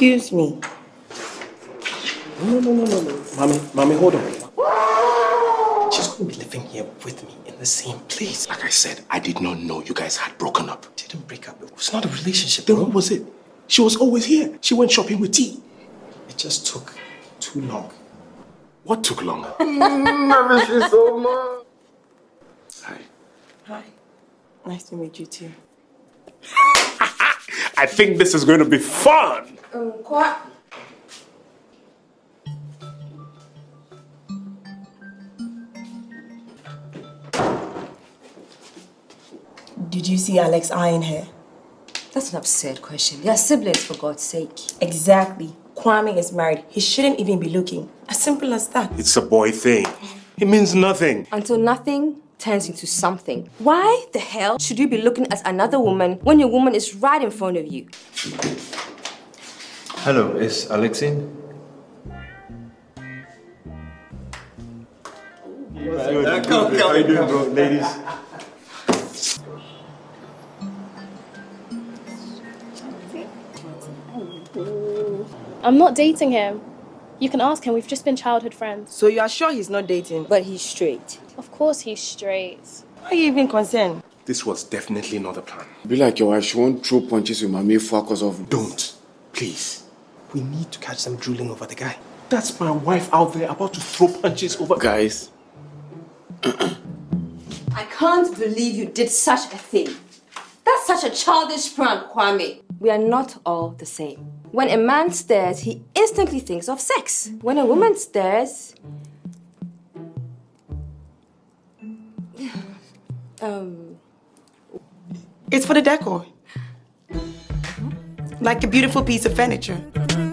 Excuse me. No, no, no, no, no. Mommy, mommy, hold on. She's going to be living here with me in the same place. Like I said, I did not know you guys had broken up. Didn't break up. It was not a relationship. Then what was it? She was always here. She went shopping with T. It just took too long. What took longer? I miss you so much. Hi. Hi. Nice to meet you too. I think this is going to be fun. Um, what? Did you see Alex eyeing her? That's an absurd question. They are siblings, for God's sake. Exactly. Kwame is married. He shouldn't even be looking. As simple as that. It's a boy thing. It means nothing. Until nothing turns into something. Why the hell should you be looking at another woman when your woman is right in front of you? Hello, is Alex in? How you doing, bro? Ladies. I'm not dating him. You can ask him, we've just been childhood friends. So you are sure he's not dating? But he's straight. Of course he's straight. Why are you even concerned? This was definitely not the plan. Be like your wife, she won't throw punches with mommy for cause of. Don't. Please. We need to catch them drooling over the guy. That's my wife out there about to throw punches over. Guys, I can't believe you did such a thing. That's such a childish prank, Kwame. We are not all the same. When a man stares, he instantly thinks of sex. When a woman stares, um, It's for the decor. Like a beautiful piece of furniture.